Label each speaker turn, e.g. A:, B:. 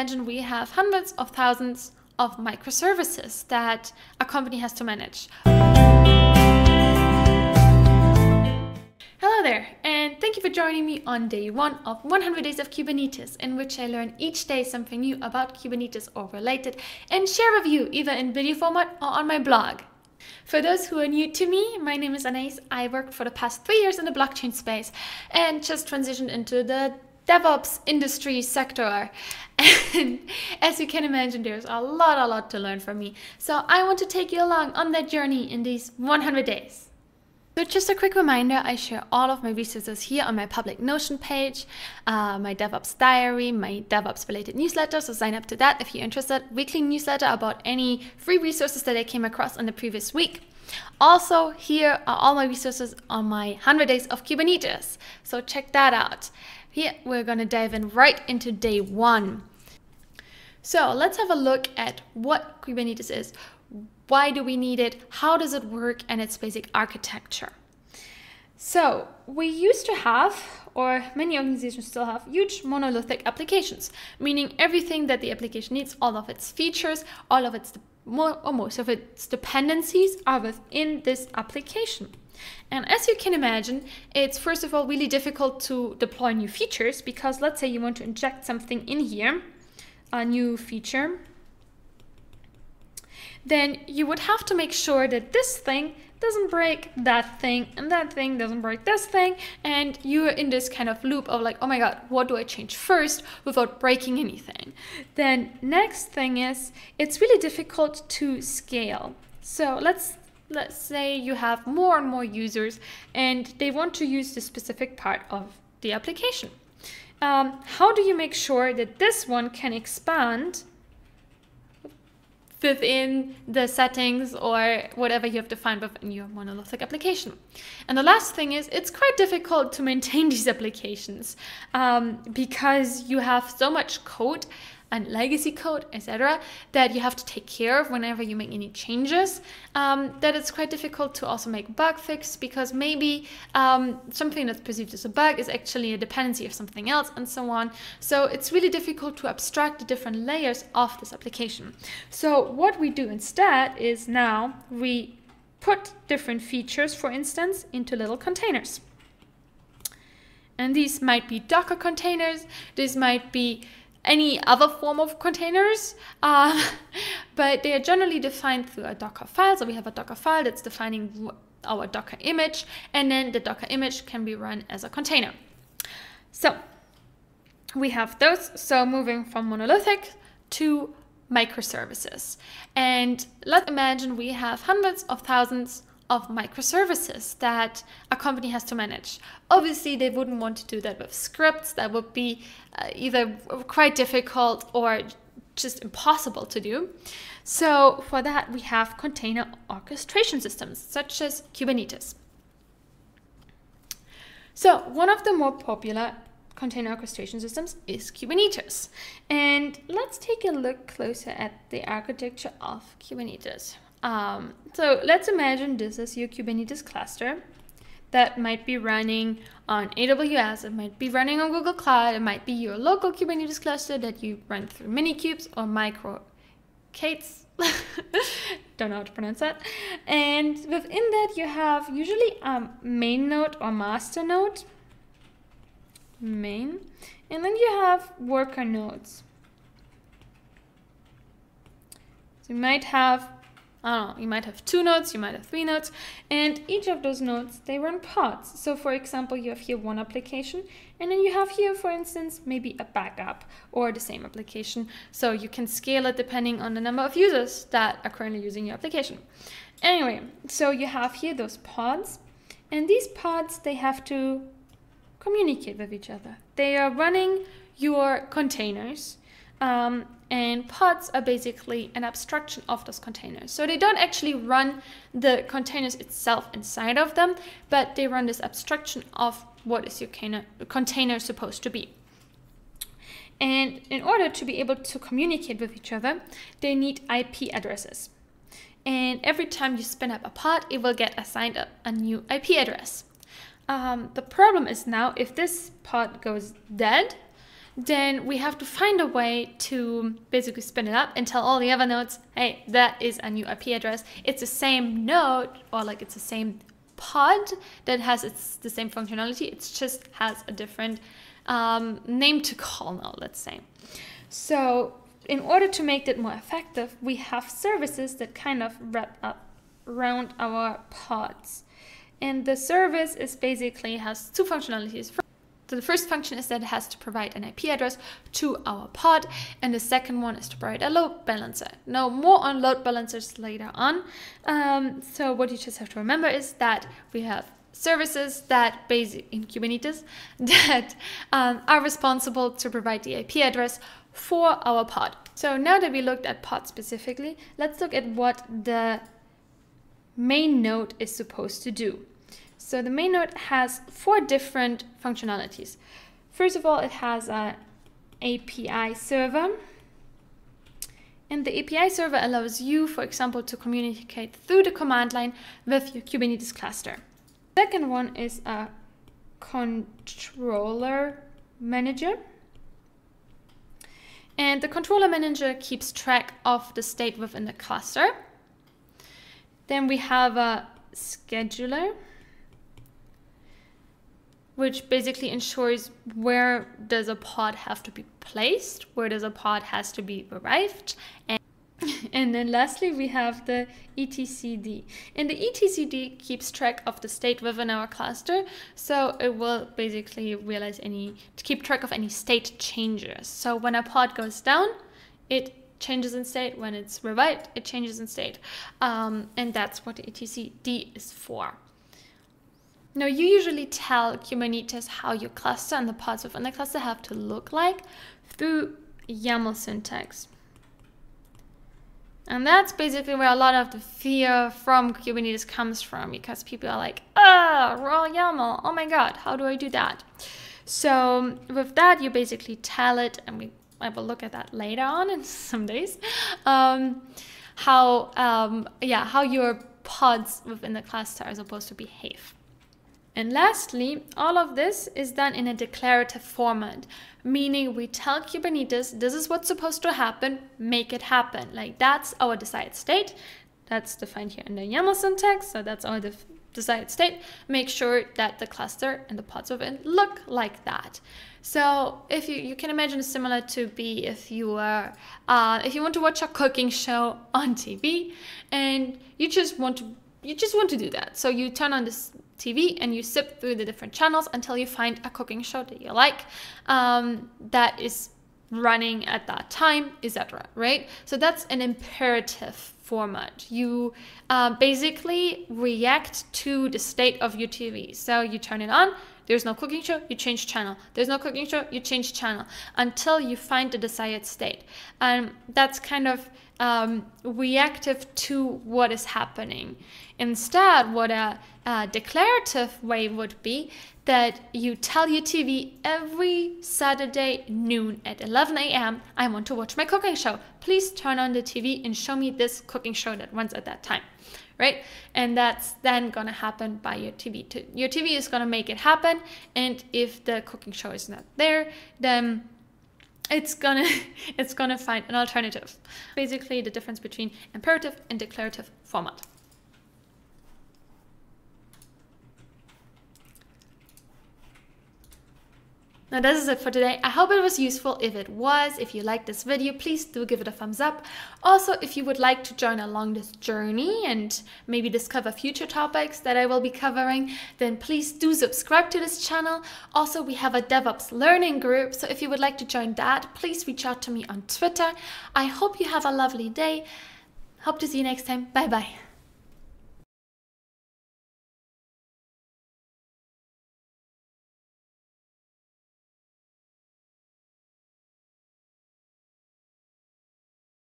A: Imagine we have hundreds of thousands of microservices that a company has to manage. Hello there, and thank you for joining me on day one of 100 Days of Kubernetes, in which I learn each day something new about Kubernetes or related and share with you either in video format or on my blog. For those who are new to me, my name is Anais. I worked for the past three years in the blockchain space and just transitioned into the DevOps industry sector. And as you can imagine, there's a lot, a lot to learn from me. So I want to take you along on that journey in these 100 days. So just a quick reminder, I share all of my resources here on my public Notion page, uh, my DevOps diary, my DevOps related newsletter, so sign up to that if you're interested. Weekly newsletter about any free resources that I came across in the previous week. Also, here are all my resources on my 100 Days of Kubernetes, so check that out. Here, we're gonna dive in right into day one. So let's have a look at what Kubernetes is. Why do we need it? How does it work? And its basic architecture. So we used to have, or many organizations still have, huge monolithic applications, meaning everything that the application needs, all of its features, all of its, or most of its dependencies are within this application. And as you can imagine, it's first of all really difficult to deploy new features because let's say you want to inject something in here, a new feature, then you would have to make sure that this thing doesn't break that thing and that thing doesn't break this thing and you're in this kind of loop of like oh my god what do i change first without breaking anything then next thing is it's really difficult to scale so let's let's say you have more and more users and they want to use the specific part of the application. Um, how do you make sure that this one can expand within the settings or whatever you have defined within your monolithic application. And the last thing is it's quite difficult to maintain these applications um, because you have so much code and legacy code, etc., that you have to take care of whenever you make any changes. Um, that it's quite difficult to also make bug fix because maybe um, something that's perceived as a bug is actually a dependency of something else, and so on. So it's really difficult to abstract the different layers of this application. So what we do instead is now we put different features, for instance, into little containers. And these might be Docker containers, these might be any other form of containers, uh, but they are generally defined through a Docker file. So we have a Docker file that's defining our Docker image, and then the Docker image can be run as a container. So we have those. So moving from monolithic to microservices. And let's imagine we have hundreds of thousands of microservices that a company has to manage. Obviously, they wouldn't want to do that with scripts. That would be uh, either quite difficult or just impossible to do. So for that, we have container orchestration systems such as Kubernetes. So one of the more popular container orchestration systems is Kubernetes. And let's take a look closer at the architecture of Kubernetes. Um, so let's imagine this is your Kubernetes cluster that might be running on AWS, it might be running on Google Cloud, it might be your local Kubernetes cluster that you run through Minikubes or micro Kates. Don't know how to pronounce that. And within that, you have usually a main node or master node. Main. And then you have worker nodes. So you might have I don't know, you might have two nodes, you might have three nodes, and each of those nodes, they run pods. So for example, you have here one application, and then you have here, for instance, maybe a backup or the same application. So you can scale it depending on the number of users that are currently using your application. Anyway, so you have here those pods, and these pods, they have to communicate with each other. They are running your containers, um, and pods are basically an abstraction of those containers. So they don't actually run the containers itself inside of them, but they run this abstraction of what is your container supposed to be. And in order to be able to communicate with each other, they need IP addresses. And every time you spin up a pod, it will get assigned a, a new IP address. Um, the problem is now if this pod goes dead, then we have to find a way to basically spin it up and tell all the other nodes, hey, that is a new IP address. It's the same node or like it's the same pod that has its the same functionality. It just has a different um, name to call now, let's say. So in order to make that more effective, we have services that kind of wrap up around our pods. And the service is basically has two functionalities. So the first function is that it has to provide an IP address to our pod, and the second one is to provide a load balancer. Now, more on load balancers later on. Um, so what you just have to remember is that we have services that basic in Kubernetes that um, are responsible to provide the IP address for our pod. So now that we looked at pod specifically, let's look at what the main node is supposed to do. So the main node has four different functionalities. First of all, it has an API server. And the API server allows you, for example, to communicate through the command line with your Kubernetes cluster. Second one is a controller manager. And the controller manager keeps track of the state within the cluster. Then we have a scheduler which basically ensures where does a pod have to be placed, where does a pod has to be arrived, and, and then lastly we have the etcd. And the etcd keeps track of the state within our cluster, so it will basically realize any, to keep track of any state changes. So when a pod goes down, it changes in state. When it's revived, it changes in state. Um, and that's what the etcd is for. Now, you usually tell Kubernetes how your cluster and the pods within the cluster have to look like through YAML syntax. And that's basically where a lot of the fear from Kubernetes comes from because people are like, ah, raw YAML, oh my god, how do I do that? So with that, you basically tell it, and we I will look at that later on in some days, um, how um, yeah how your pods within the cluster are supposed to behave. And lastly, all of this is done in a declarative format, meaning we tell Kubernetes this is what's supposed to happen, make it happen. Like that's our desired state. That's defined here in the YAML syntax, so that's our desired state. Make sure that the cluster and the pods of it look like that. So if you, you can imagine similar to be if you were uh, if you want to watch a cooking show on TV and you just want to you just want to do that. So you turn on this TV and you zip through the different channels until you find a cooking show that you like um, that is running at that time, etc. Right? So that's an imperative format. You uh, basically react to the state of your TV. So you turn it on. There's no cooking show, you change channel. There's no cooking show, you change channel until you find the desired state. And that's kind of um, reactive to what is happening. Instead, what a, a, declarative way would be that you tell your TV every Saturday noon at 11 a.m., I want to watch my cooking show. Please turn on the TV and show me this cooking show that runs at that time. Right? And that's then gonna happen by your TV. Your TV is gonna make it happen. And if the cooking show is not there, then it's gonna it's gonna find an alternative. Basically the difference between imperative and declarative format. Now this is it for today. I hope it was useful. If it was, if you liked this video, please do give it a thumbs up. Also, if you would like to join along this journey and maybe discover future topics that I will be covering, then please do subscribe to this channel. Also, we have a DevOps learning group, so if you would like to join that, please reach out to me on Twitter. I hope you have a lovely day. Hope to see you next time. Bye bye.